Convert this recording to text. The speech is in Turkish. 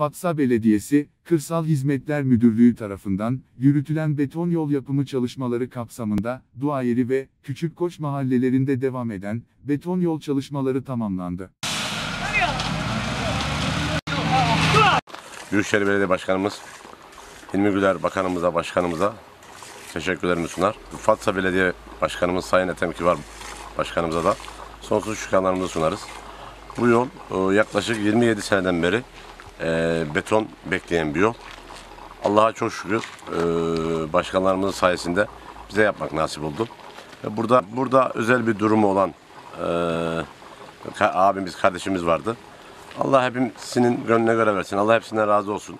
Fatsa Belediyesi, Kırsal Hizmetler Müdürlüğü tarafından yürütülen beton yol yapımı çalışmaları kapsamında Duayeri ve Küçükkoç mahallelerinde devam eden beton yol çalışmaları tamamlandı. Büyükşehir Belediye Başkanımız Hilmi Güler Bakanımıza, Başkanımıza teşekkürlerimi sunar. Fatsa Belediye Başkanımız Sayın Ethem Kibar Başkanımıza da sonsuz şükranlarımızı sunarız. Bu yol e, yaklaşık 27 seneden beri e, beton bekleyen bir yol. Allah'a çok şükür e, başkanlarımızın sayesinde bize yapmak nasip oldu. Ve Burada burada özel bir durumu olan e, abimiz, kardeşimiz vardı. Allah hepsinin gönlüne göre versin. Allah hepsinden razı olsun.